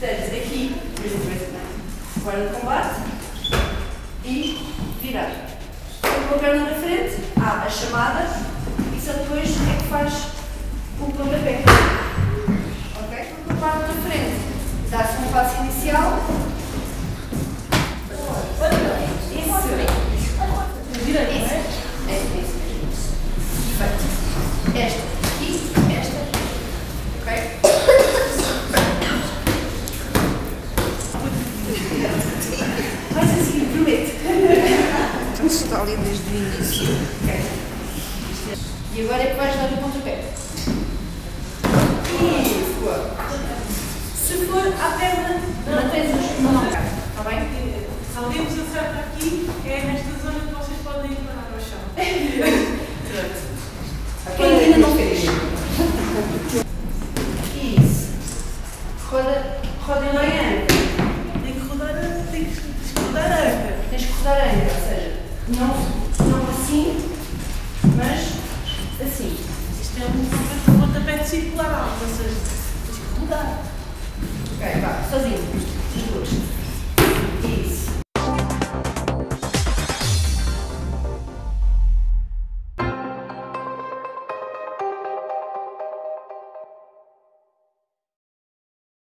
dedos aqui, por exemplo, fora do combate e virar. Então, com a perna na frente, há a chamada e só depois é que faz o pontapé. Ok? Com a parte da frente, dá-se um passo inicial. Ali desde o início. Ok. E agora é que vais dar o pontapé. Isso, boa. Se for à perna, mantens os cá. Está bem? Se alguém vos acerta aqui, é nesta zona que vocês podem ir parar ao chão. Quem ainda não fez? Isso. Roda, roda em. Tem que rodar, a- tem que rodar a anca. Tens que rodar a anca, não, não assim, mas assim. Isto é um pontapé de circular ou seja, tens que rodar. Ok, vá, sozinho.